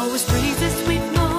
Always brings a sweet moment.